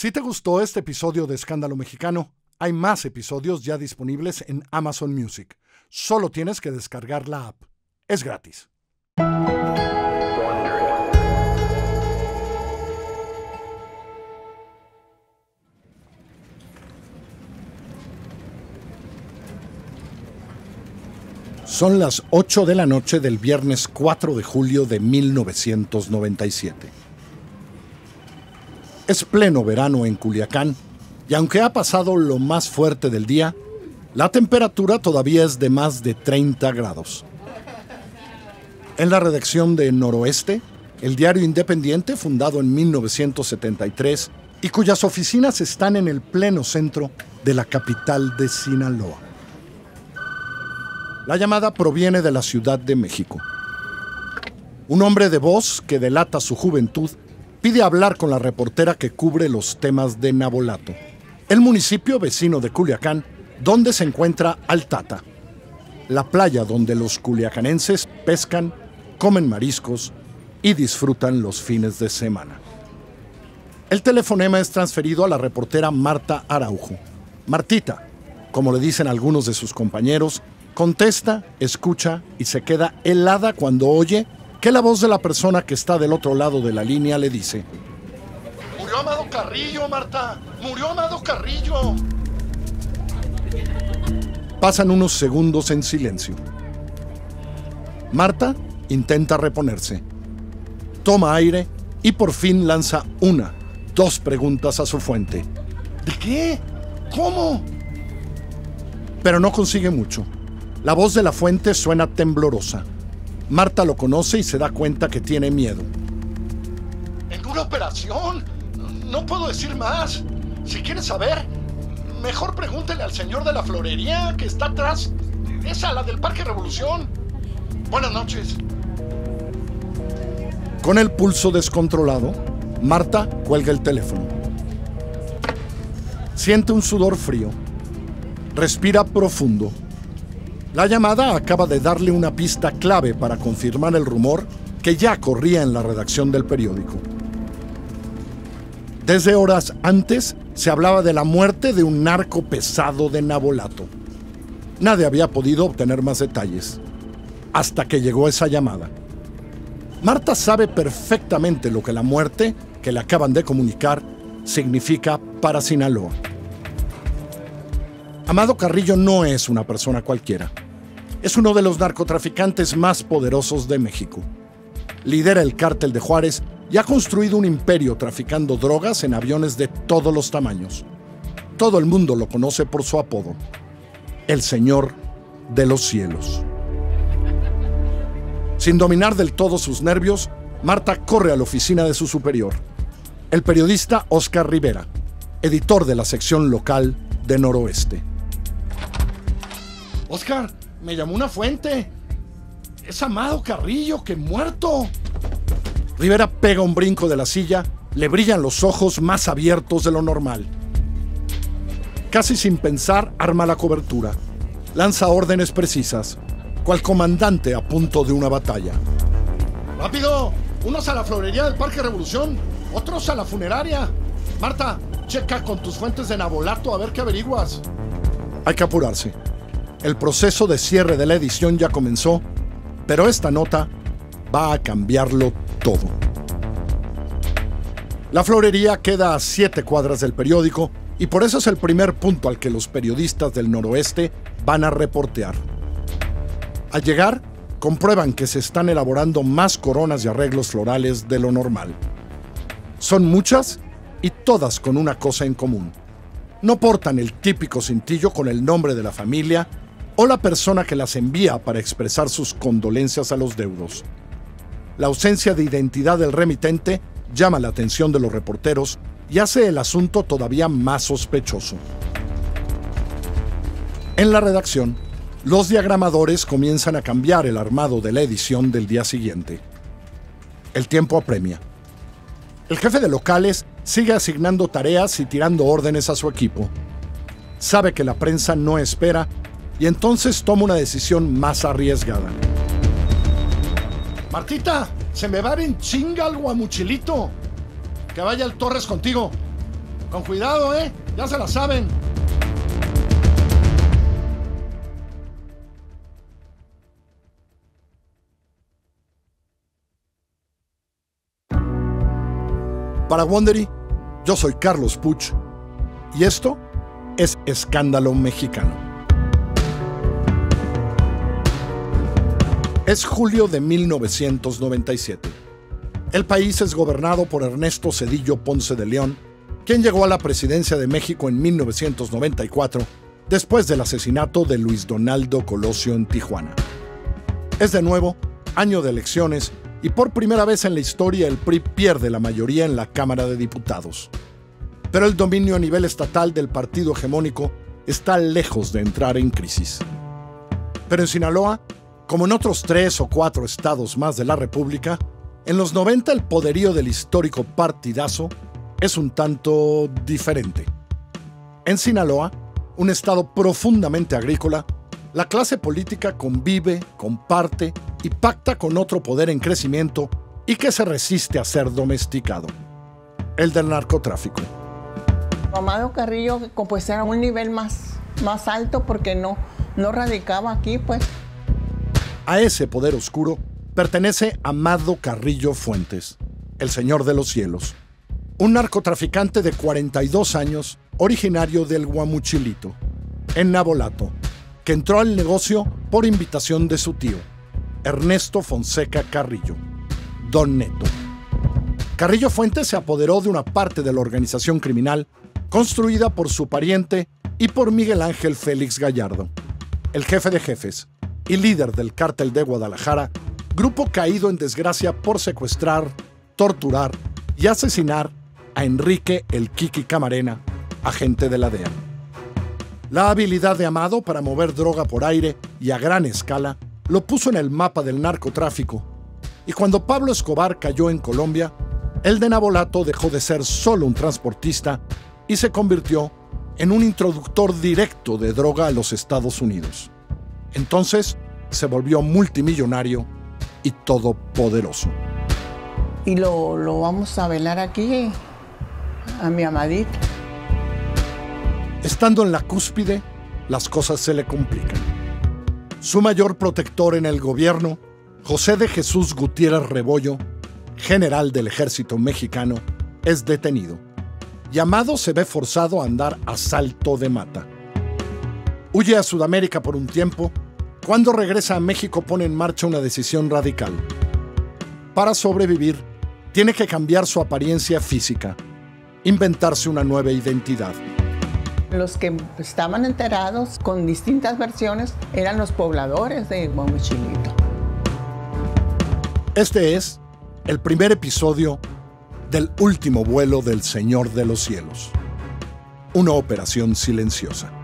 Si te gustó este episodio de Escándalo Mexicano, hay más episodios ya disponibles en Amazon Music. Solo tienes que descargar la app. Es gratis. Son las 8 de la noche del viernes 4 de julio de 1997. Es pleno verano en Culiacán y aunque ha pasado lo más fuerte del día, la temperatura todavía es de más de 30 grados. En la redacción de Noroeste, el diario independiente fundado en 1973 y cuyas oficinas están en el pleno centro de la capital de Sinaloa. La llamada proviene de la Ciudad de México. Un hombre de voz que delata su juventud pide hablar con la reportera que cubre los temas de Nabolato, el municipio vecino de Culiacán, donde se encuentra Altata, la playa donde los culiacanenses pescan, comen mariscos y disfrutan los fines de semana. El telefonema es transferido a la reportera Marta Araujo. Martita, como le dicen algunos de sus compañeros, Contesta, escucha y se queda helada cuando oye que la voz de la persona que está del otro lado de la línea le dice: Murió Amado Carrillo, Marta. Murió Amado Carrillo. Pasan unos segundos en silencio. Marta intenta reponerse. Toma aire y por fin lanza una, dos preguntas a su fuente. ¿De qué? ¿Cómo? Pero no consigue mucho. La voz de la fuente suena temblorosa. Marta lo conoce y se da cuenta que tiene miedo. ¿En una operación? No puedo decir más. Si quieres saber, mejor pregúntele al señor de la florería que está atrás. Esa, la del Parque Revolución. Buenas noches. Con el pulso descontrolado, Marta cuelga el teléfono. Siente un sudor frío. Respira profundo la llamada acaba de darle una pista clave para confirmar el rumor que ya corría en la redacción del periódico. Desde horas antes se hablaba de la muerte de un narco pesado de Nabolato. Nadie había podido obtener más detalles, hasta que llegó esa llamada. Marta sabe perfectamente lo que la muerte que le acaban de comunicar significa para Sinaloa. Amado Carrillo no es una persona cualquiera. Es uno de los narcotraficantes más poderosos de México. Lidera el cártel de Juárez y ha construido un imperio traficando drogas en aviones de todos los tamaños. Todo el mundo lo conoce por su apodo, el Señor de los Cielos. Sin dominar del todo sus nervios, Marta corre a la oficina de su superior, el periodista Oscar Rivera, editor de la sección local de Noroeste. Oscar, me llamó una fuente. Es Amado Carrillo, que muerto. Rivera pega un brinco de la silla, le brillan los ojos más abiertos de lo normal. Casi sin pensar, arma la cobertura. Lanza órdenes precisas, cual comandante a punto de una batalla. ¡Rápido! Unos a la florería del Parque Revolución, otros a la funeraria. Marta, checa con tus fuentes de Nabolato a ver qué averiguas. Hay que apurarse. El proceso de cierre de la edición ya comenzó, pero esta nota va a cambiarlo todo. La florería queda a siete cuadras del periódico y por eso es el primer punto al que los periodistas del noroeste van a reportear. Al llegar, comprueban que se están elaborando más coronas y arreglos florales de lo normal. Son muchas y todas con una cosa en común. No portan el típico cintillo con el nombre de la familia o la persona que las envía para expresar sus condolencias a los deudos. La ausencia de identidad del remitente llama la atención de los reporteros y hace el asunto todavía más sospechoso. En la redacción, los diagramadores comienzan a cambiar el armado de la edición del día siguiente. El tiempo apremia. El jefe de locales sigue asignando tareas y tirando órdenes a su equipo. Sabe que la prensa no espera y entonces toma una decisión más arriesgada. Martita, se me va en chinga al guamuchilito. Que vaya el Torres contigo. Con cuidado, ¿eh? Ya se la saben. Para Wondery, yo soy Carlos Puch y esto es Escándalo Mexicano. Es julio de 1997. El país es gobernado por Ernesto Cedillo Ponce de León, quien llegó a la presidencia de México en 1994 después del asesinato de Luis Donaldo Colosio en Tijuana. Es de nuevo año de elecciones y por primera vez en la historia el PRI pierde la mayoría en la Cámara de Diputados. Pero el dominio a nivel estatal del partido hegemónico está lejos de entrar en crisis. Pero en Sinaloa, como en otros tres o cuatro estados más de la República, en los 90 el poderío del histórico partidazo es un tanto diferente. En Sinaloa, un estado profundamente agrícola, la clase política convive, comparte y pacta con otro poder en crecimiento y que se resiste a ser domesticado, el del narcotráfico. Amado Carrillo pues era un nivel más, más alto porque no, no radicaba aquí pues. A ese poder oscuro pertenece Amado Carrillo Fuentes, el Señor de los Cielos, un narcotraficante de 42 años, originario del Guamuchilito, en Nabolato, que entró al negocio por invitación de su tío, Ernesto Fonseca Carrillo, Don Neto. Carrillo Fuentes se apoderó de una parte de la organización criminal construida por su pariente y por Miguel Ángel Félix Gallardo, el jefe de jefes y líder del cártel de Guadalajara, grupo caído en desgracia por secuestrar, torturar y asesinar a Enrique el Kiki Camarena, agente de la DEA. La habilidad de Amado para mover droga por aire y a gran escala lo puso en el mapa del narcotráfico, y cuando Pablo Escobar cayó en Colombia, el de Nabolato dejó de ser solo un transportista y se convirtió en un introductor directo de droga a los Estados Unidos. Entonces se volvió multimillonario y todopoderoso. Y lo, lo vamos a velar aquí a mi amadito. Estando en la cúspide, las cosas se le complican. Su mayor protector en el gobierno, José de Jesús Gutiérrez Rebollo, general del ejército mexicano, es detenido. Llamado se ve forzado a andar a salto de mata. Huye a Sudamérica por un tiempo. Cuando regresa a México pone en marcha una decisión radical. Para sobrevivir, tiene que cambiar su apariencia física, inventarse una nueva identidad. Los que estaban enterados con distintas versiones eran los pobladores de Guamuchilito. Este es el primer episodio del último vuelo del Señor de los Cielos. Una operación silenciosa.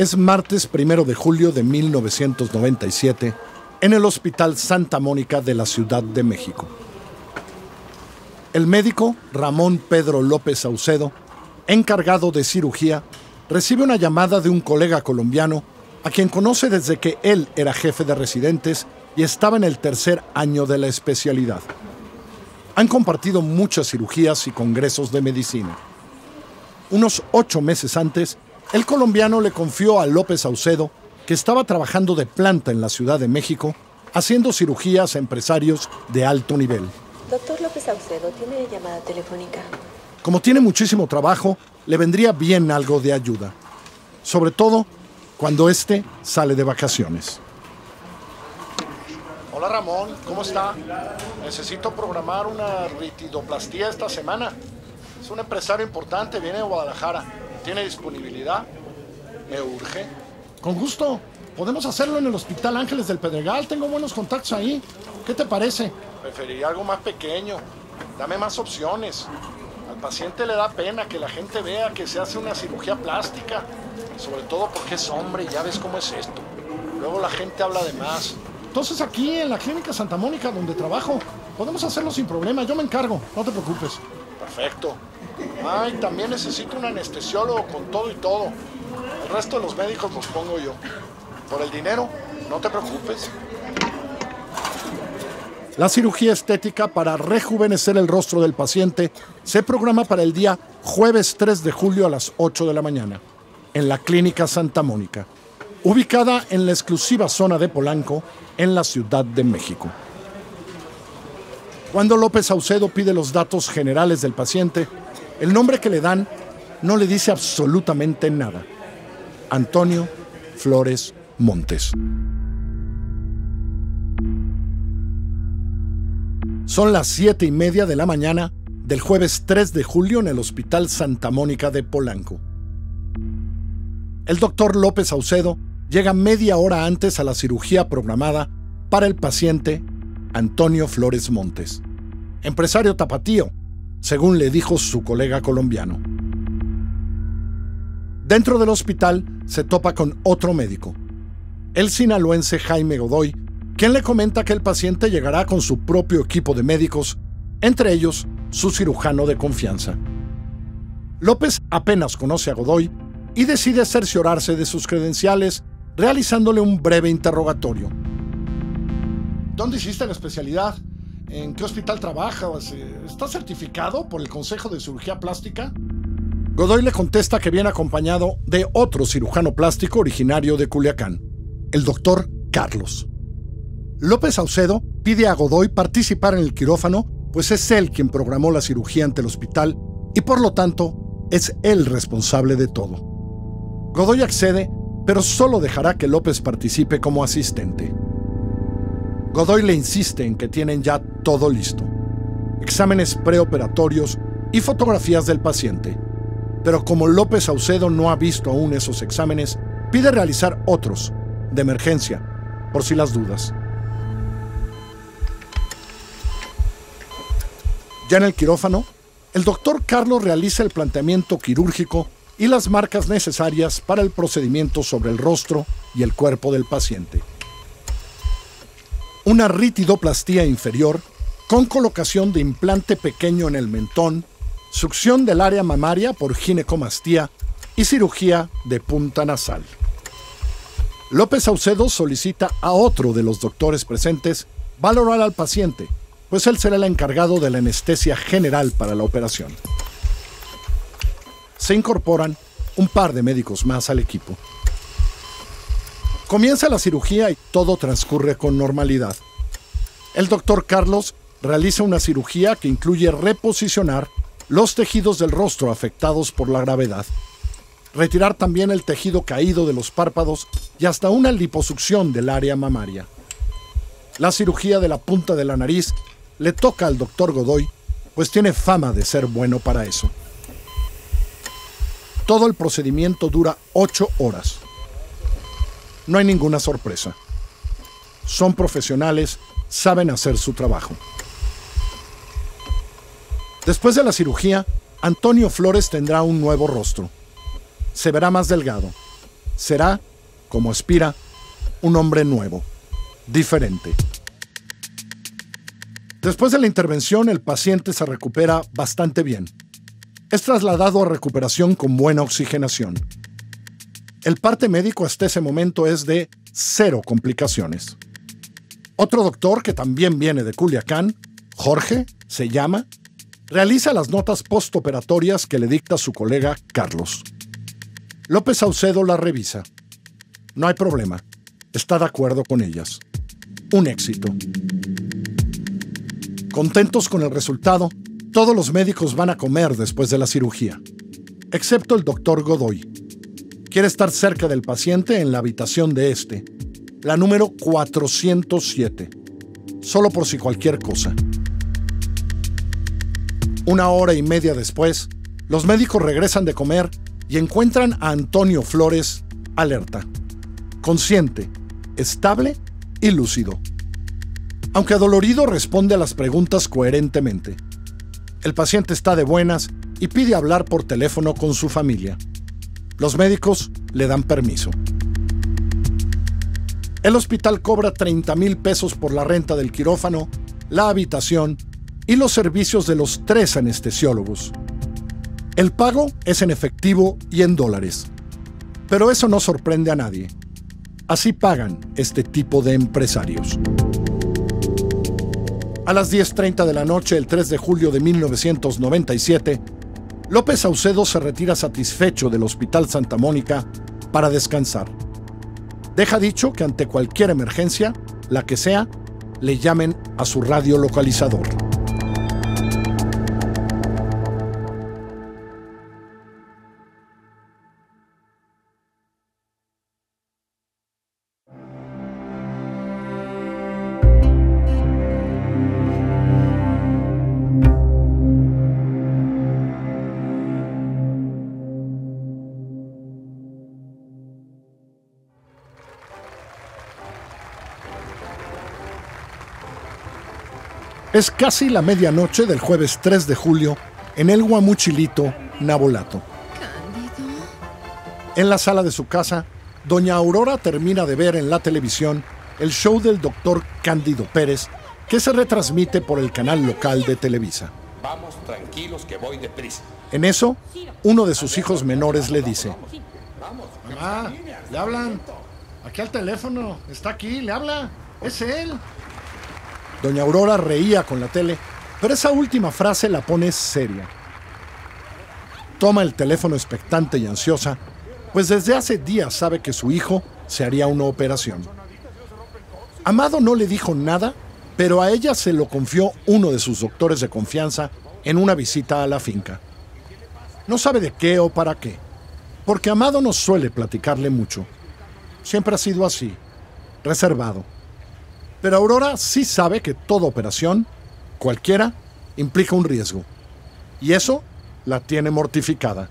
Es martes primero de julio de 1997 en el Hospital Santa Mónica de la Ciudad de México. El médico Ramón Pedro López Saucedo, encargado de cirugía, recibe una llamada de un colega colombiano a quien conoce desde que él era jefe de residentes y estaba en el tercer año de la especialidad. Han compartido muchas cirugías y congresos de medicina. Unos ocho meses antes, el colombiano le confió a López Saucedo que estaba trabajando de planta en la Ciudad de México, haciendo cirugías a empresarios de alto nivel. Doctor López Saucedo, tiene llamada telefónica. Como tiene muchísimo trabajo, le vendría bien algo de ayuda. Sobre todo cuando éste sale de vacaciones. Hola Ramón, ¿cómo está? Necesito programar una ritidoplastía esta semana. Es un empresario importante, viene de Guadalajara. ¿Tiene disponibilidad? Me urge. Con gusto. Podemos hacerlo en el Hospital Ángeles del Pedregal. Tengo buenos contactos ahí. ¿Qué te parece? Preferiría algo más pequeño. Dame más opciones. Al paciente le da pena que la gente vea que se hace una cirugía plástica. Sobre todo porque es hombre y ya ves cómo es esto. Luego la gente habla de más. Entonces aquí en la clínica Santa Mónica donde trabajo, podemos hacerlo sin problema. Yo me encargo. No te preocupes. Perfecto. Ay, también necesito un anestesiólogo con todo y todo. El resto de los médicos los pongo yo. Por el dinero, no te preocupes. La cirugía estética para rejuvenecer el rostro del paciente se programa para el día jueves 3 de julio a las 8 de la mañana, en la Clínica Santa Mónica, ubicada en la exclusiva zona de Polanco, en la Ciudad de México. Cuando López Saucedo pide los datos generales del paciente, el nombre que le dan no le dice absolutamente nada. Antonio Flores Montes. Son las siete y media de la mañana del jueves 3 de julio en el Hospital Santa Mónica de Polanco. El doctor López Saucedo llega media hora antes a la cirugía programada para el paciente Antonio Flores Montes, empresario tapatío, según le dijo su colega colombiano. Dentro del hospital se topa con otro médico, el sinaloense Jaime Godoy, quien le comenta que el paciente llegará con su propio equipo de médicos, entre ellos su cirujano de confianza. López apenas conoce a Godoy y decide cerciorarse de sus credenciales realizándole un breve interrogatorio. ¿Dónde hiciste la especialidad? ¿En qué hospital trabajas? ¿Estás certificado por el Consejo de Cirugía Plástica? Godoy le contesta que viene acompañado de otro cirujano plástico originario de Culiacán, el doctor Carlos. López Saucedo pide a Godoy participar en el quirófano, pues es él quien programó la cirugía ante el hospital y por lo tanto es él responsable de todo. Godoy accede, pero solo dejará que López participe como asistente. Godoy le insiste en que tienen ya todo listo. Exámenes preoperatorios y fotografías del paciente. Pero como López Saucedo no ha visto aún esos exámenes, pide realizar otros, de emergencia, por si las dudas. Ya en el quirófano, el doctor Carlos realiza el planteamiento quirúrgico y las marcas necesarias para el procedimiento sobre el rostro y el cuerpo del paciente una ritidoplastía inferior con colocación de implante pequeño en el mentón, succión del área mamaria por ginecomastía y cirugía de punta nasal. López Saucedo solicita a otro de los doctores presentes valorar al paciente, pues él será el encargado de la anestesia general para la operación. Se incorporan un par de médicos más al equipo. Comienza la cirugía y todo transcurre con normalidad. El doctor Carlos realiza una cirugía que incluye reposicionar los tejidos del rostro afectados por la gravedad, retirar también el tejido caído de los párpados y hasta una liposucción del área mamaria. La cirugía de la punta de la nariz le toca al doctor Godoy, pues tiene fama de ser bueno para eso. Todo el procedimiento dura ocho horas no hay ninguna sorpresa. Son profesionales, saben hacer su trabajo. Después de la cirugía, Antonio Flores tendrá un nuevo rostro. Se verá más delgado. Será, como aspira, un hombre nuevo, diferente. Después de la intervención, el paciente se recupera bastante bien. Es trasladado a recuperación con buena oxigenación. El parte médico hasta ese momento es de cero complicaciones. Otro doctor que también viene de Culiacán, Jorge, se llama, realiza las notas postoperatorias que le dicta su colega Carlos. López Saucedo las revisa. No hay problema. Está de acuerdo con ellas. Un éxito. Contentos con el resultado, todos los médicos van a comer después de la cirugía, excepto el doctor Godoy, quiere estar cerca del paciente en la habitación de este, la número 407, solo por si cualquier cosa. Una hora y media después, los médicos regresan de comer y encuentran a Antonio Flores alerta, consciente, estable y lúcido. Aunque adolorido responde a las preguntas coherentemente. El paciente está de buenas y pide hablar por teléfono con su familia. Los médicos le dan permiso. El hospital cobra 30 mil pesos por la renta del quirófano, la habitación y los servicios de los tres anestesiólogos. El pago es en efectivo y en dólares. Pero eso no sorprende a nadie. Así pagan este tipo de empresarios. A las 10.30 de la noche, el 3 de julio de 1997, López Saucedo se retira satisfecho del Hospital Santa Mónica para descansar. Deja dicho que ante cualquier emergencia, la que sea, le llamen a su radio localizador. Es casi la medianoche del jueves 3 de julio en el Guamuchilito, Nabolato. En la sala de su casa, doña Aurora termina de ver en la televisión el show del doctor Cándido Pérez, que se retransmite por el canal local de Televisa. Vamos tranquilos que voy deprisa. En eso, uno de sus hijos menores le dice, Mamá, le hablan. Aquí al teléfono. Está aquí, le habla. Es él. Doña Aurora reía con la tele, pero esa última frase la pone seria. Toma el teléfono expectante y ansiosa, pues desde hace días sabe que su hijo se haría una operación. Amado no le dijo nada, pero a ella se lo confió uno de sus doctores de confianza en una visita a la finca. No sabe de qué o para qué, porque Amado no suele platicarle mucho. Siempre ha sido así, reservado. Pero Aurora sí sabe que toda operación, cualquiera, implica un riesgo. Y eso la tiene mortificada.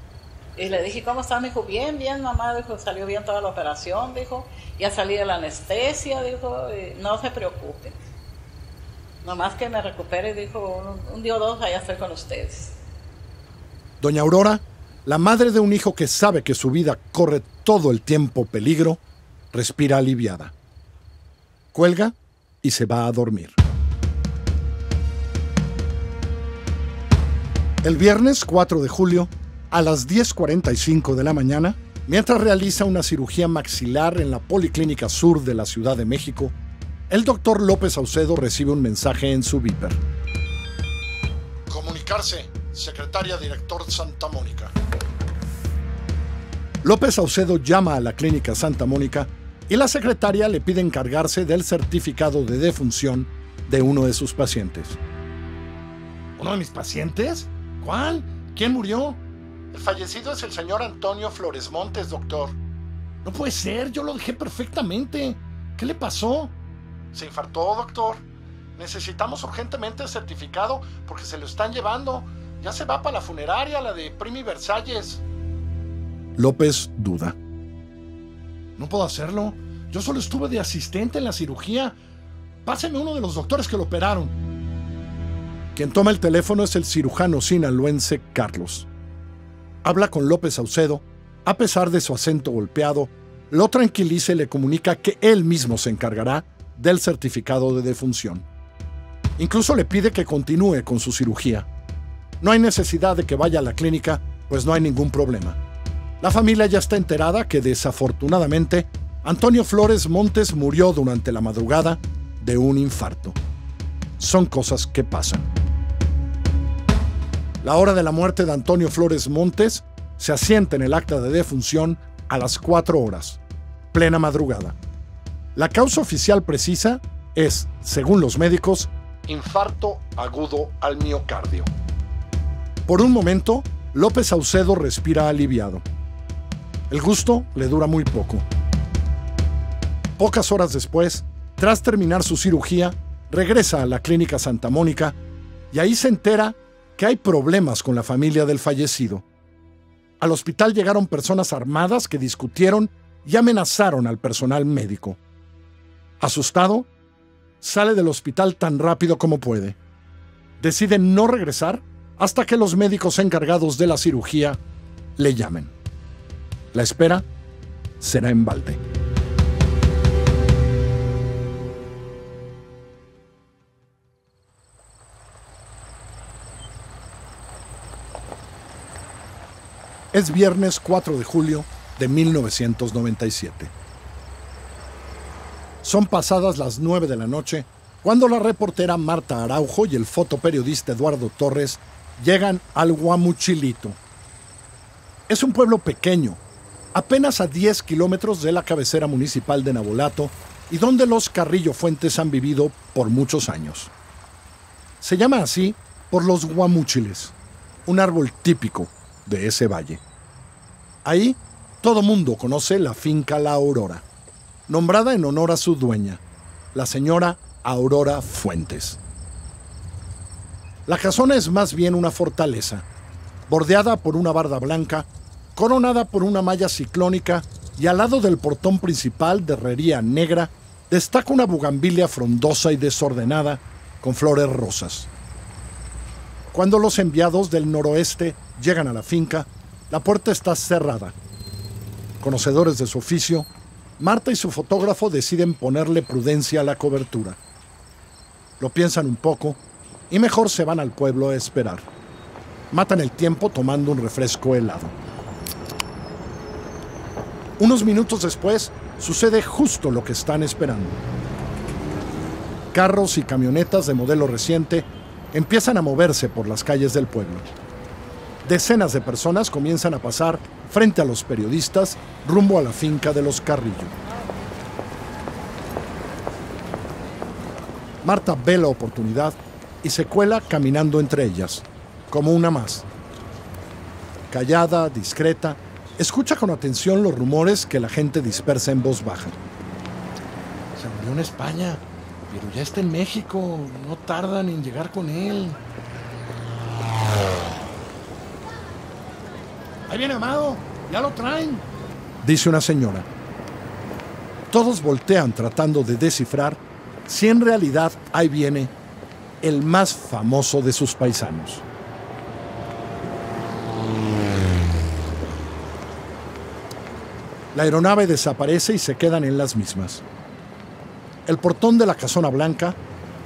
Y le dije, ¿cómo está? Me dijo, bien, bien, mamá. Dijo, salió bien toda la operación, dijo. Ya salí de la anestesia, dijo, no se preocupen. Nomás que me recupere, dijo, un, un día o dos allá estoy con ustedes. Doña Aurora, la madre de un hijo que sabe que su vida corre todo el tiempo peligro, respira aliviada. Cuelga y se va a dormir. El viernes 4 de julio, a las 10.45 de la mañana, mientras realiza una cirugía maxilar en la Policlínica Sur de la Ciudad de México, el doctor López Saucedo recibe un mensaje en su viper. Comunicarse, secretaria director Santa Mónica. López Saucedo llama a la clínica Santa Mónica y la secretaria le pide encargarse del certificado de defunción de uno de sus pacientes. ¿Uno de mis pacientes? ¿Cuál? ¿Quién murió? El fallecido es el señor Antonio Flores Montes, doctor. No puede ser, yo lo dejé perfectamente. ¿Qué le pasó? Se infartó, doctor. Necesitamos urgentemente el certificado porque se lo están llevando. Ya se va para la funeraria, la de Primi Versalles. López duda. No puedo hacerlo. Yo solo estuve de asistente en la cirugía. Páseme uno de los doctores que lo operaron. Quien toma el teléfono es el cirujano sinaloense Carlos. Habla con López Saucedo. A pesar de su acento golpeado, lo tranquiliza y le comunica que él mismo se encargará del certificado de defunción. Incluso le pide que continúe con su cirugía. No hay necesidad de que vaya a la clínica, pues no hay ningún problema. La familia ya está enterada que desafortunadamente Antonio Flores Montes murió durante la madrugada de un infarto. Son cosas que pasan. La hora de la muerte de Antonio Flores Montes se asienta en el acta de defunción a las 4 horas, plena madrugada. La causa oficial precisa es, según los médicos, infarto agudo al miocardio. Por un momento, López Saucedo respira aliviado. El gusto le dura muy poco. Pocas horas después, tras terminar su cirugía, regresa a la clínica Santa Mónica y ahí se entera que hay problemas con la familia del fallecido. Al hospital llegaron personas armadas que discutieron y amenazaron al personal médico. Asustado, sale del hospital tan rápido como puede. Decide no regresar hasta que los médicos encargados de la cirugía le llamen. La espera será en balde. Es viernes 4 de julio de 1997. Son pasadas las 9 de la noche cuando la reportera Marta Araujo y el fotoperiodista Eduardo Torres llegan al Guamuchilito. Es un pueblo pequeño apenas a 10 kilómetros de la cabecera municipal de Nabolato y donde los Carrillo Fuentes han vivido por muchos años. Se llama así por los guamúchiles, un árbol típico de ese valle. Ahí todo mundo conoce la finca La Aurora, nombrada en honor a su dueña, la señora Aurora Fuentes. La casona es más bien una fortaleza, bordeada por una barda blanca, coronada por una malla ciclónica y al lado del portón principal de herrería negra destaca una bugambilia frondosa y desordenada con flores rosas. Cuando los enviados del noroeste llegan a la finca, la puerta está cerrada. Conocedores de su oficio, Marta y su fotógrafo deciden ponerle prudencia a la cobertura. Lo piensan un poco y mejor se van al pueblo a esperar. Matan el tiempo tomando un refresco helado. Unos minutos después, sucede justo lo que están esperando. Carros y camionetas de modelo reciente empiezan a moverse por las calles del pueblo. Decenas de personas comienzan a pasar frente a los periodistas rumbo a la finca de los Carrillo. Marta ve la oportunidad y se cuela caminando entre ellas, como una más. Callada, discreta, escucha con atención los rumores que la gente dispersa en voz baja. Se murió en España, pero ya está en México. No tardan en llegar con él. Ahí viene Amado, ya lo traen. Dice una señora. Todos voltean tratando de descifrar si en realidad ahí viene el más famoso de sus paisanos. La aeronave desaparece y se quedan en las mismas. El portón de la casona blanca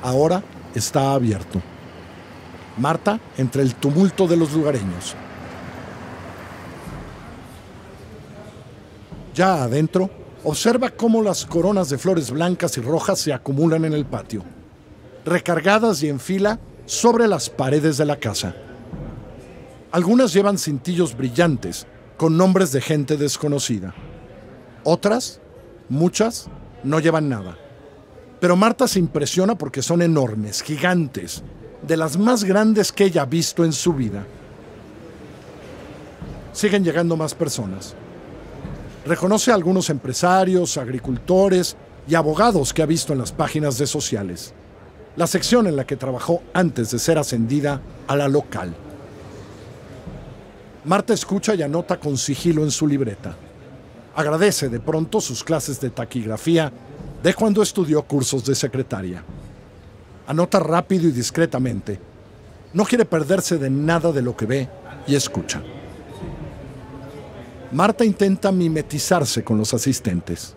ahora está abierto. Marta entre el tumulto de los lugareños. Ya adentro, observa cómo las coronas de flores blancas y rojas se acumulan en el patio, recargadas y en fila sobre las paredes de la casa. Algunas llevan cintillos brillantes con nombres de gente desconocida. Otras, muchas, no llevan nada. Pero Marta se impresiona porque son enormes, gigantes, de las más grandes que ella ha visto en su vida. Siguen llegando más personas. Reconoce a algunos empresarios, agricultores y abogados que ha visto en las páginas de sociales, la sección en la que trabajó antes de ser ascendida a la local. Marta escucha y anota con sigilo en su libreta. Agradece de pronto sus clases de taquigrafía de cuando estudió cursos de secretaria. Anota rápido y discretamente. No quiere perderse de nada de lo que ve y escucha. Marta intenta mimetizarse con los asistentes.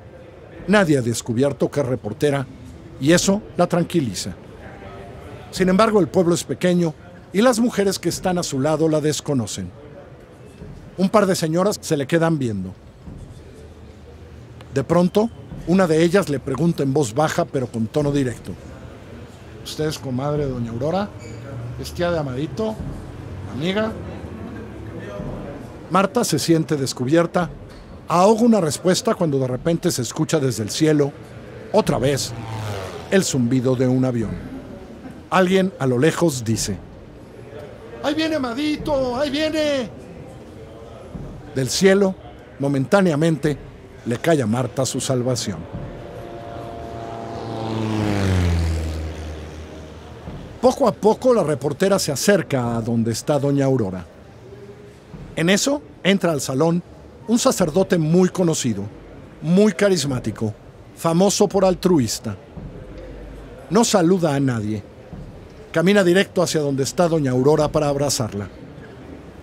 Nadie ha descubierto que es reportera y eso la tranquiliza. Sin embargo, el pueblo es pequeño y las mujeres que están a su lado la desconocen. Un par de señoras se le quedan viendo. De pronto, una de ellas le pregunta en voz baja pero con tono directo. ¿Usted es comadre de doña Aurora? ¿Es tía de Amadito? ¿Amiga? Marta se siente descubierta, ahoga una respuesta cuando de repente se escucha desde el cielo, otra vez, el zumbido de un avión. Alguien a lo lejos dice, ¡Ahí viene Amadito! ¡Ahí viene! Del cielo, momentáneamente, le cae a Marta su salvación. Poco a poco la reportera se acerca a donde está doña Aurora. En eso entra al salón un sacerdote muy conocido, muy carismático, famoso por altruista. No saluda a nadie. Camina directo hacia donde está doña Aurora para abrazarla.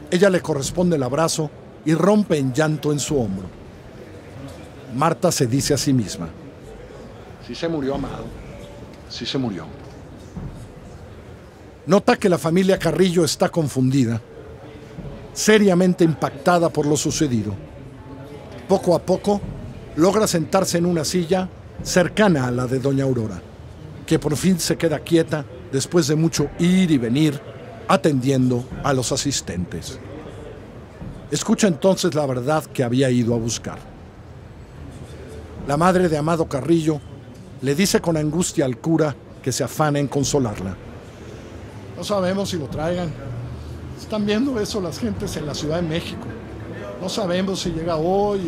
Ella le corresponde el abrazo y rompe en llanto en su hombro. Marta se dice a sí misma, Sí se murió, Amado. Sí se murió. Nota que la familia Carrillo está confundida. seriamente impactada por lo sucedido. Poco a poco, logra sentarse en una silla cercana a la de doña Aurora, que por fin se queda quieta después de mucho ir y venir atendiendo a los asistentes. Escucha entonces la verdad que había ido a buscar. La madre de Amado Carrillo le dice con angustia al cura que se afana en consolarla. No sabemos si lo traigan. Están viendo eso las gentes en la Ciudad de México. No sabemos si llega hoy.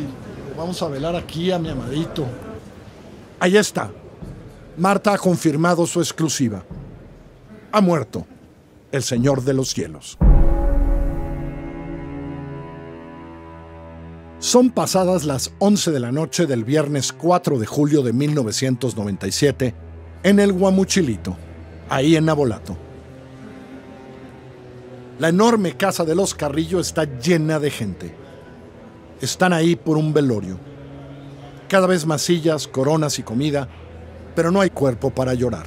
Vamos a velar aquí a mi amadito. Ahí está. Marta ha confirmado su exclusiva. Ha muerto el Señor de los cielos. Son pasadas las 11 de la noche del viernes 4 de julio de 1997 en el Guamuchilito, ahí en Nabolato. La enorme casa de los Carrillo está llena de gente. Están ahí por un velorio. Cada vez más sillas, coronas y comida, pero no hay cuerpo para llorar.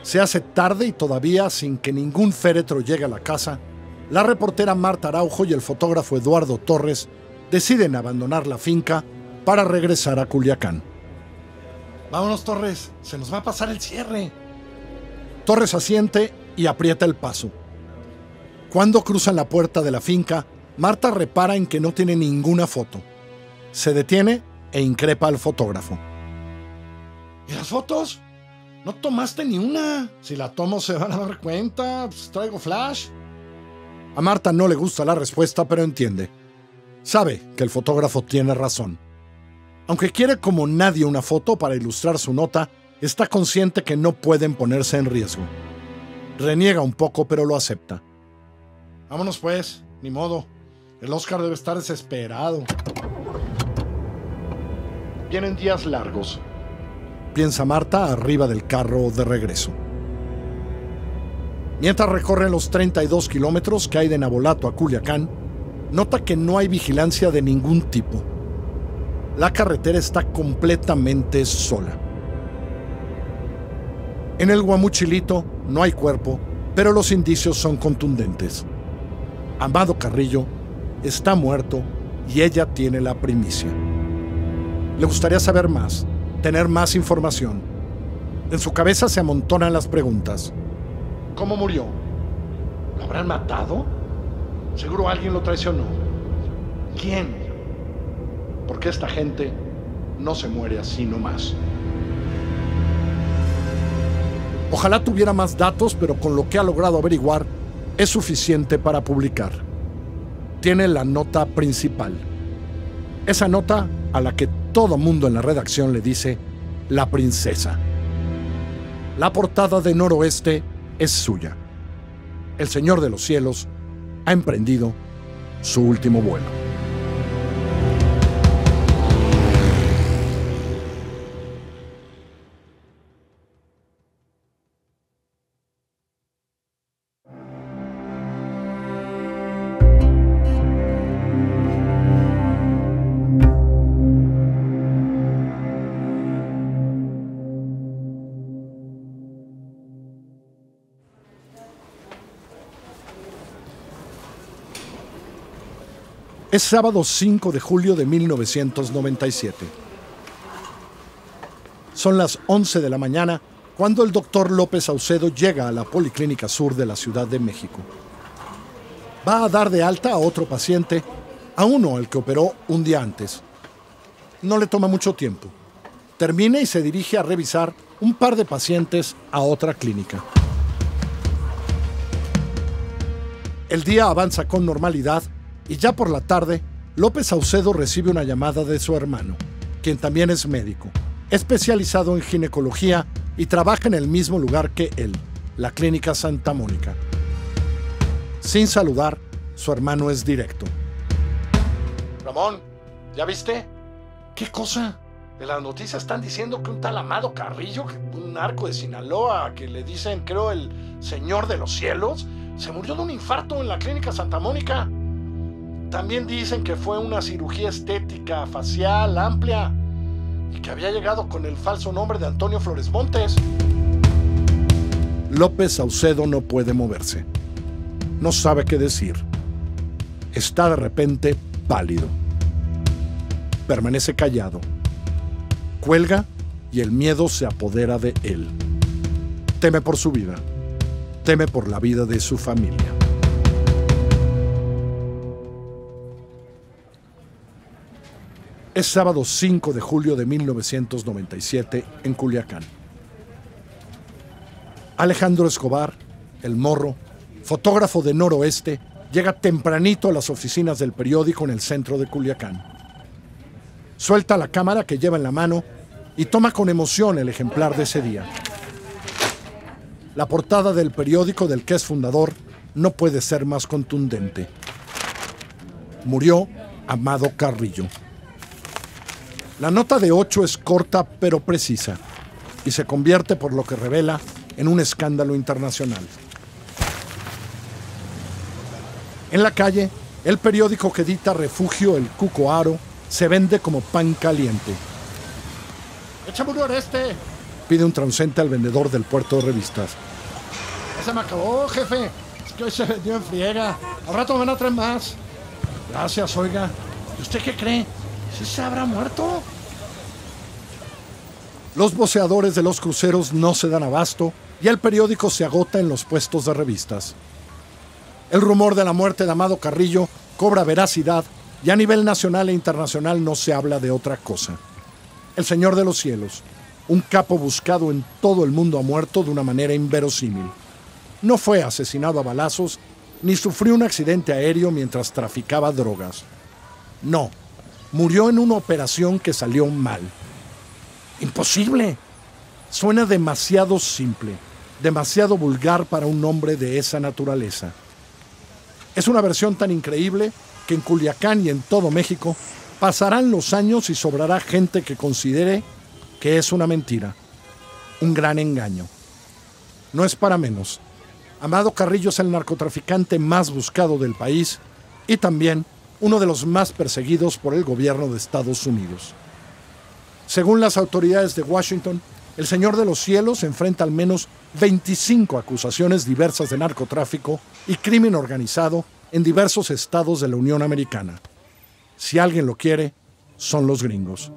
Se hace tarde y todavía, sin que ningún féretro llegue a la casa, la reportera Marta Araujo y el fotógrafo Eduardo Torres deciden abandonar la finca para regresar a Culiacán. Vámonos, Torres. Se nos va a pasar el cierre. Torres asiente y aprieta el paso. Cuando cruzan la puerta de la finca, Marta repara en que no tiene ninguna foto. Se detiene e increpa al fotógrafo. ¿Y las fotos? No tomaste ni una. Si la tomo se van a dar cuenta. Pues traigo flash. A Marta no le gusta la respuesta, pero entiende. Sabe que el fotógrafo tiene razón. Aunque quiere como nadie una foto para ilustrar su nota, está consciente que no pueden ponerse en riesgo. Reniega un poco, pero lo acepta. Vámonos pues, ni modo. El Oscar debe estar desesperado. Vienen días largos, piensa Marta arriba del carro de regreso. Mientras recorren los 32 kilómetros que hay de Nabolato a Culiacán, nota que no hay vigilancia de ningún tipo. La carretera está completamente sola. En el Guamuchilito no hay cuerpo, pero los indicios son contundentes. Amado Carrillo está muerto y ella tiene la primicia. Le gustaría saber más, tener más información. En su cabeza se amontonan las preguntas. ¿Cómo murió? ¿Lo habrán matado? Seguro alguien lo traicionó. ¿Quién? Porque esta gente no se muere así nomás. Ojalá tuviera más datos, pero con lo que ha logrado averiguar es suficiente para publicar. Tiene la nota principal. Esa nota a la que todo mundo en la redacción le dice La Princesa. La portada de Noroeste es suya. El Señor de los Cielos ha emprendido su último vuelo. Es sábado 5 de julio de 1997. Son las 11 de la mañana cuando el doctor López Saucedo llega a la Policlínica Sur de la Ciudad de México. Va a dar de alta a otro paciente, a uno al que operó un día antes. No le toma mucho tiempo. Termina y se dirige a revisar un par de pacientes a otra clínica. El día avanza con normalidad y ya por la tarde, López Saucedo recibe una llamada de su hermano, quien también es médico, especializado en ginecología y trabaja en el mismo lugar que él, la Clínica Santa Mónica. Sin saludar, su hermano es directo. Ramón, ¿ya viste? ¿Qué cosa? En las noticias están diciendo que un tal Amado Carrillo, un narco de Sinaloa, que le dicen, creo, el Señor de los Cielos, se murió de un infarto en la Clínica Santa Mónica. También dicen que fue una cirugía estética facial amplia y que había llegado con el falso nombre de Antonio Flores Montes. López Saucedo no puede moverse. No sabe qué decir. está de repente pálido. Permanece callado. Cuelga y el miedo se apodera de él. Teme por su vida. Teme por la vida de su familia. Es sábado 5 de julio de 1997 en Culiacán. Alejandro Escobar, el morro, fotógrafo de Noroeste, llega tempranito a las oficinas del periódico en el centro de Culiacán. Suelta la cámara que lleva en la mano y toma con emoción el ejemplar de ese día. La portada del periódico del que es fundador no puede ser más contundente. Murió Amado Carrillo. La nota de 8 es corta pero precisa y se convierte por lo que revela en un escándalo internacional. En la calle, el periódico que edita Refugio El Cuco Aro se vende como pan caliente. ¡Échame un este! Pide un transeúnte al vendedor del puerto de revistas. ¡Ese me acabó, jefe! Es que hoy se vendió en friega. Al rato me van a traer más. Gracias, oiga. ¿Y usted qué cree? ¿Sí se habrá muerto? Los voceadores de los cruceros no se dan abasto y el periódico se agota en los puestos de revistas. El rumor de la muerte de Amado Carrillo cobra veracidad y a nivel nacional e internacional no se habla de otra cosa. El Señor de los Cielos, un capo buscado en todo el mundo, ha muerto de una manera inverosímil. No fue asesinado a balazos ni sufrió un accidente aéreo mientras traficaba drogas. No, murió en una operación que salió mal. Imposible. Suena demasiado simple, demasiado vulgar para un hombre de esa naturaleza. Es una versión tan increíble que en Culiacán y en todo México pasarán los años y sobrará gente que considere que es una mentira, un gran engaño. No es para menos. Amado Carrillo es el narcotraficante más buscado del país y también uno de los más perseguidos por el gobierno de Estados Unidos. Según las autoridades de Washington, el Señor de los Cielos enfrenta al menos 25 acusaciones diversas de narcotráfico y crimen organizado en diversos estados de la Unión Americana. Si alguien lo quiere, son los gringos.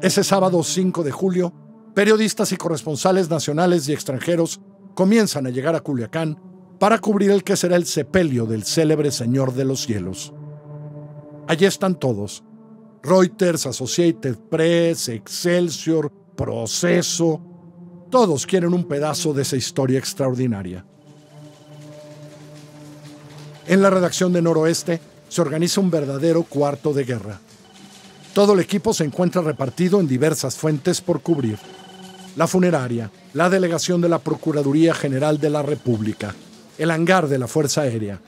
Ese sábado 5 de julio, periodistas y corresponsales nacionales y extranjeros comienzan a llegar a Culiacán para cubrir el que será el sepelio del célebre Señor de los Cielos. Allí están todos. Reuters, Associated Press, Excelsior, Proceso. Todos quieren un pedazo de esa historia extraordinaria. En la redacción de Noroeste se organiza un verdadero cuarto de guerra. Todo el equipo se encuentra repartido en diversas fuentes por cubrir. La funeraria, la delegación de la Procuraduría General de la República, el hangar de la Fuerza Aérea,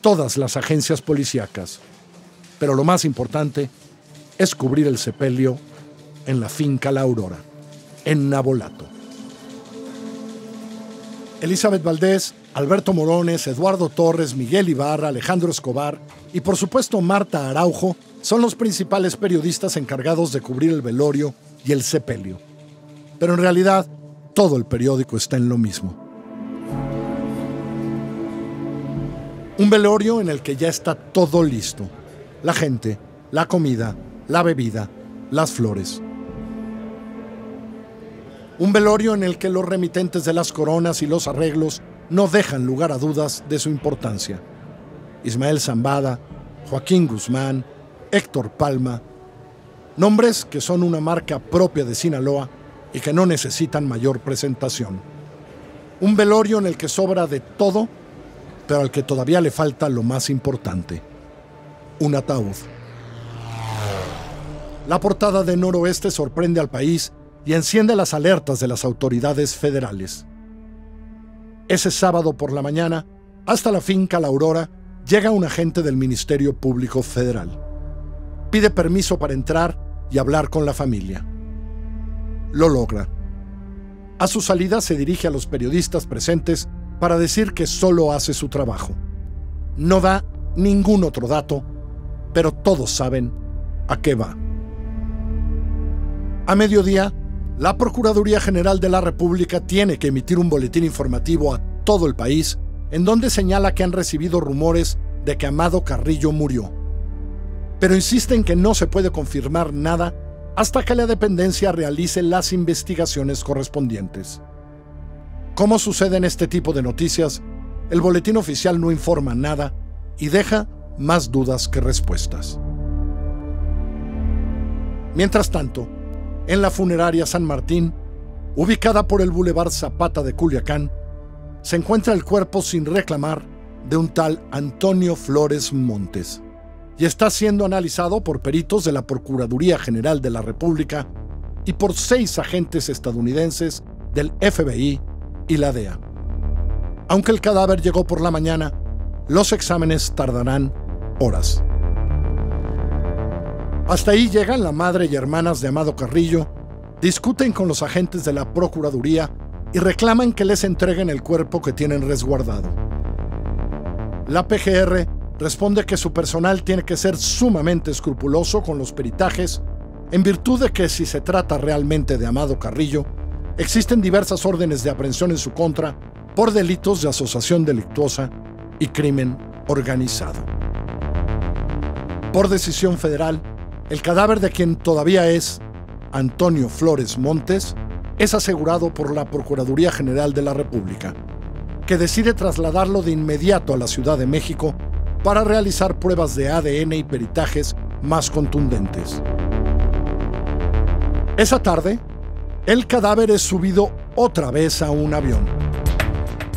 todas las agencias policíacas. Pero lo más importante es cubrir el sepelio en la finca La Aurora, en Nabolato. Elizabeth Valdés, Alberto Morones, Eduardo Torres, Miguel Ibarra, Alejandro Escobar y por supuesto Marta Araujo son los principales periodistas encargados de cubrir el velorio y el sepelio. Pero en realidad, todo el periódico está en lo mismo. Un velorio en el que ya está todo listo. La gente, la comida, la bebida, las flores. Un velorio en el que los remitentes de las coronas y los arreglos no dejan lugar a dudas de su importancia. Ismael Zambada, Joaquín Guzmán, Héctor Palma, nombres que son una marca propia de Sinaloa y que no necesitan mayor presentación. Un velorio en el que sobra de todo, pero al que todavía le falta lo más importante, un ataúd. La portada de Noroeste sorprende al país y enciende las alertas de las autoridades federales. Ese sábado por la mañana, hasta la finca La Aurora, llega un agente del Ministerio Público Federal. Pide permiso para entrar y hablar con la familia. Lo logra. A su salida se dirige a los periodistas presentes para decir que solo hace su trabajo. No da ningún otro dato, pero todos saben a qué va. A mediodía, la Procuraduría General de la República tiene que emitir un boletín informativo a todo el país, en donde señala que han recibido rumores de que Amado Carrillo murió. Pero insisten que no se puede confirmar nada hasta que la dependencia realice las investigaciones correspondientes. Como sucede en este tipo de noticias, el boletín oficial no informa nada y deja más dudas que respuestas. Mientras tanto, en la funeraria San Martín, ubicada por el Boulevard Zapata de Culiacán, se encuentra el cuerpo sin reclamar de un tal Antonio Flores Montes y está siendo analizado por peritos de la Procuraduría General de la República y por seis agentes estadounidenses del FBI y la DEA. Aunque el cadáver llegó por la mañana, los exámenes tardarán horas. Hasta ahí llegan la madre y hermanas de Amado Carrillo, discuten con los agentes de la Procuraduría y reclaman que les entreguen el cuerpo que tienen resguardado. La PGR responde que su personal tiene que ser sumamente escrupuloso con los peritajes, en virtud de que si se trata realmente de Amado Carrillo, existen diversas órdenes de aprehensión en su contra por delitos de asociación delictuosa y crimen organizado. Por decisión federal, el cadáver de quien todavía es Antonio Flores Montes es asegurado por la Procuraduría General de la República, que decide trasladarlo de inmediato a la Ciudad de México para realizar pruebas de ADN y peritajes más contundentes. Esa tarde, el cadáver es subido otra vez a un avión.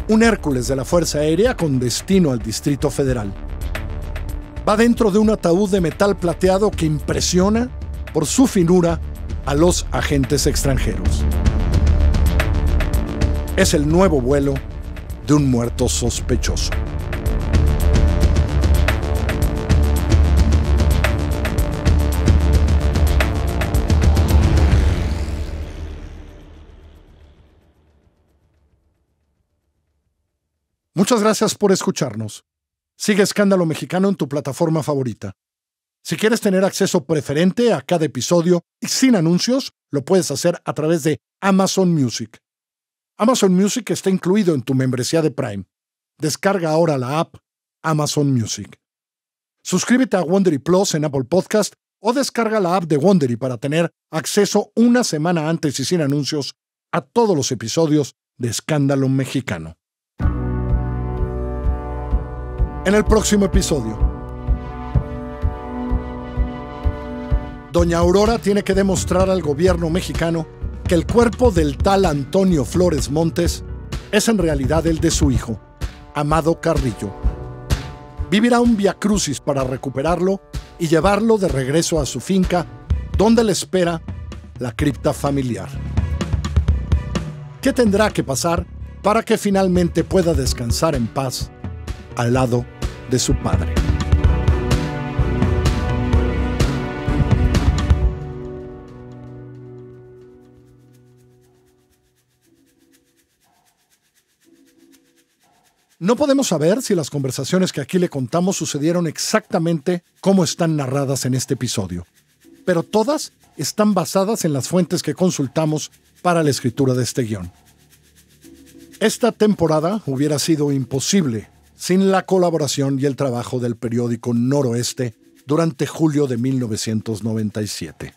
Un Hércules de la Fuerza Aérea con destino al Distrito Federal. Va dentro de un ataúd de metal plateado que impresiona por su finura a los agentes extranjeros. Es el nuevo vuelo de un muerto sospechoso. Muchas gracias por escucharnos. Sigue Escándalo Mexicano en tu plataforma favorita. Si quieres tener acceso preferente a cada episodio y sin anuncios, lo puedes hacer a través de Amazon Music. Amazon Music está incluido en tu membresía de Prime. Descarga ahora la app Amazon Music. Suscríbete a Wondery Plus en Apple Podcast o descarga la app de Wondery para tener acceso una semana antes y sin anuncios a todos los episodios de Escándalo Mexicano. En el próximo episodio, Doña Aurora tiene que demostrar al gobierno mexicano que el cuerpo del tal Antonio Flores Montes es en realidad el de su hijo, Amado Carrillo. Vivirá un viacrucis para recuperarlo y llevarlo de regreso a su finca, donde le espera la cripta familiar. ¿Qué tendrá que pasar para que finalmente pueda descansar en paz al lado de su padre? No podemos saber si las conversaciones que aquí le contamos sucedieron exactamente como están narradas en este episodio, pero todas están basadas en las fuentes que consultamos para la escritura de este guion. Esta temporada hubiera sido imposible sin la colaboración y el trabajo del periódico Noroeste durante julio de 1997.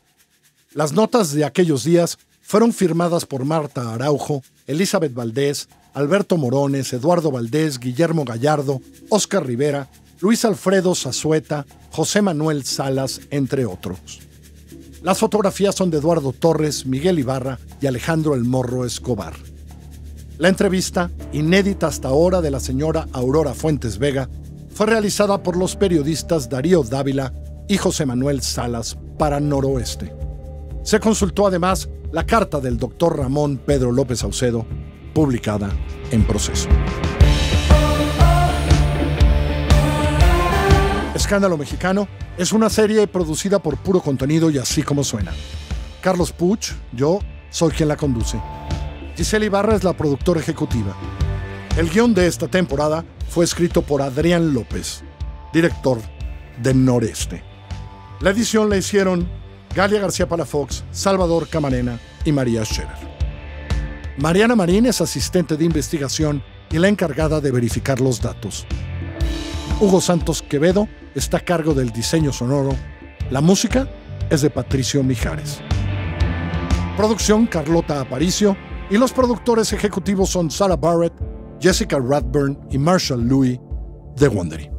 Las notas de aquellos días fueron firmadas por Marta Araujo, Elizabeth Valdés, Alberto Morones, Eduardo Valdés, Guillermo Gallardo, Oscar Rivera, Luis Alfredo Zazueta, José Manuel Salas, entre otros. Las fotografías son de Eduardo Torres, Miguel Ibarra y Alejandro El Morro Escobar. La entrevista, inédita hasta ahora de la señora Aurora Fuentes Vega, fue realizada por los periodistas Darío Dávila y José Manuel Salas para Noroeste. Se consultó además la carta del doctor Ramón Pedro López Saucedo, publicada en proceso. Escándalo Mexicano es una serie producida por puro contenido y así como suena. Carlos Puch, yo, soy quien la conduce. Ibarra la productora ejecutiva. El guion de esta temporada fue escrito por Adrián López, director de Noreste. La edición la hicieron Galia García Palafox, Salvador Camarena y María Scherer. Mariana Marín es asistente de investigación y la encargada de verificar los datos. Hugo Santos Quevedo está a cargo del diseño sonoro. La música es de Patricio Mijares. Producción Carlota Aparicio y los productores ejecutivos son Sarah Barrett, Jessica Radburn y Marshall Louis de Wondery.